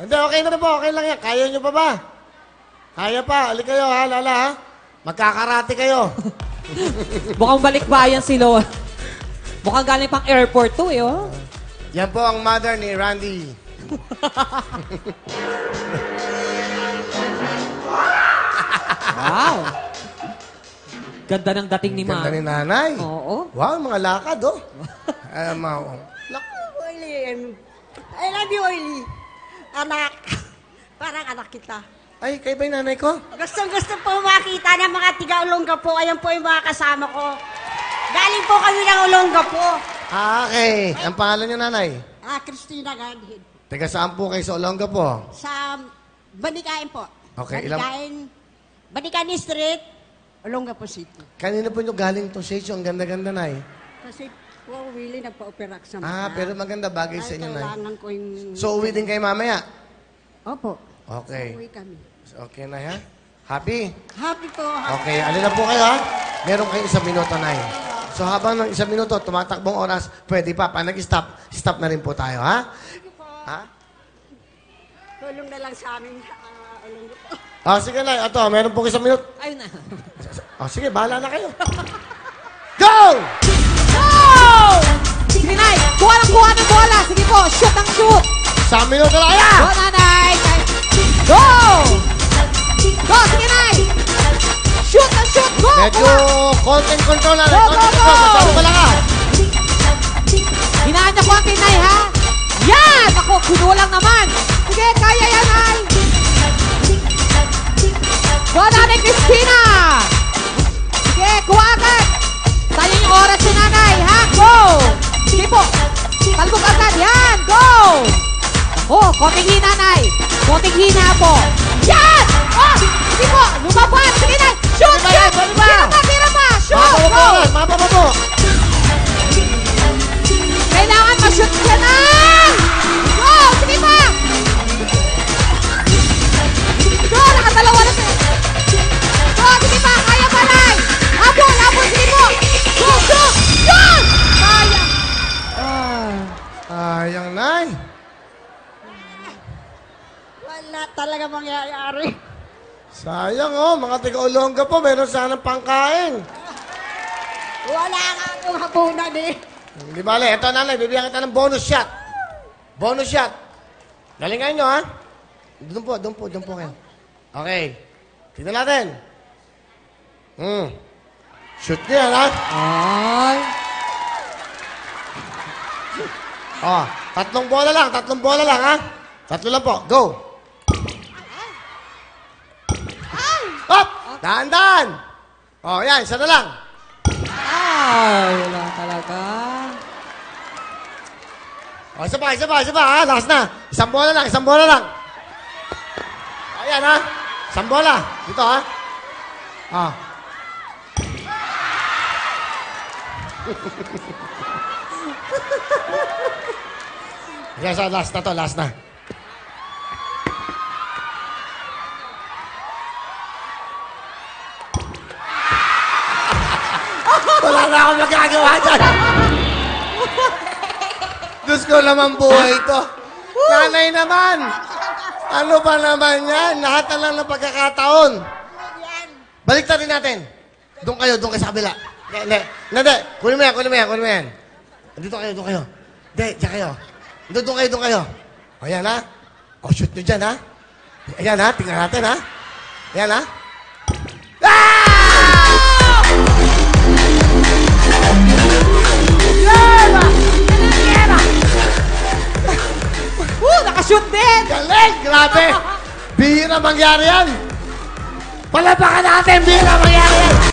Hindi, okay na po. Okay lang yan. Kaya nyo pa ba? Kaya pa. Alik kayo ha, Lala ha. Magkakarate kayo. Mukhang balikbayan si Lola. Mukhang galing pang airport to eh, oh. Yan po ang mother ni Randy. Wow. Ganda ng dating ni Ganda ni nanay. Oo. Wow, mga lakad oh. Ay, mga... Naku. Oily. and- I love you, Oily. Anak. Parang anak kita. Ay, kayo ba yung nanay ko? Gustong gusto po makita ng mga tiga-ulongga po. Ayan po yung mga kasama ko. Galing po kami ng ulongga po. Ah, okay. Ang pangalan niyo, nanay? Ah, Christina Ganhid. Taga saan po kayo sa Olonga po? Sa Banikain po. Okay, ilang- Banikain. Banikain Street. Olongga po City. Kanina po nyo galing to station. Ang ganda-ganda, nay. Kasi po, Willie, nagpa-opera sa Ah, mata. pero maganda bagay sa Ay, inyo, nay. kailangan ko yung... So, uwi din kayo mamaya? Opo. Okay. Uwi kami. Okay na, ha? Happy? Happy po. Happy. Okay, alin na po kayo, ha? Meron kayo isang minuto, nay. So, habang ng isang minuto, tumatakbong oras, pwede pa. Pa nag-stop, stop na rin po tayo, ha? Ha? Tulong na lang sa amin. ah, ulongga po. Ah, sige na. Ito, meron po isang minuto. Ayun na. Ah, sige, bahala na kayo. Go! Go! Sige, Nay. Kuha ng kuha ng bola. Sige po, shoot ang shoot. Isang minuto na Go, kaya! nanay. Go! Go, sige, Nay. Shoot ang shoot. Go! Medyo content control na. Go, go, go! control. Masyado malakas. Hinaan niya konti, Nay, ha? Yan! Ako, kunulang naman. Konting hina, Nay. Konting hina po. Yan! Oh! Sige po, lumaban. Sige, Nay. Shoot, yan, shoot! sige pa. Tira pa, tira pa. Shoot, Mapa mo po, go! mapa mo po. Kailangan ma-shoot ka na! Go! Sige pa! Go! Nakadalawa na siya. Go! Sige pa! Kaya pa, Nay! Habol! Habol! Sige po! Go! Go! Go! Kaya! Ah. Ayang nay. Wala talaga mangyayari. Sayang oh, mga tiga-ulongga po, meron sanang pangkain. Wala nga akong hapunan eh. Hindi bale, eto nanay, bibigyan kita ng bonus shot. Bonus shot. Galingan nyo, ha? Doon po, doon po, doon po kayo. Okay. Tignan natin. Hmm. Shoot niyo yan, ha? Ay! Oh, tatlong bola lang, tatlong bola lang, ha? Tatlo lang po. Go. Up! Dahan-dahan! Oh, yan, isa na lang. Ay! Wala talaga. Oh, isa pa, isa pa, isa pa, ha? Last na. Isang bola lang, isang bola lang. Ayan, ha? Isang bola. Dito, ha? Ah. yes, ah, last na to, last na. Wala na akong magagawa dyan. Diyos ko naman buhay ito. Nanay naman. Ano ba naman yan? Lahat na lang ng pagkakataon. Balik rin natin. Doon kayo, doon kayo sa kabila. Hindi, hindi. Kunin mo yan, kunin mo yan, kunin mo yan. Dito kayo, doon kayo. Hindi, dyan kayo. Doon, doon kayo, doon kayo. O, yan ha. O, shoot nyo dyan ha. Ayan ha, tingnan natin ha. Ayan ha. Woo! Nakashoot din! Galing! Grabe! Bihira mangyari yan! Palapakan natin! Bihira mangyari yan!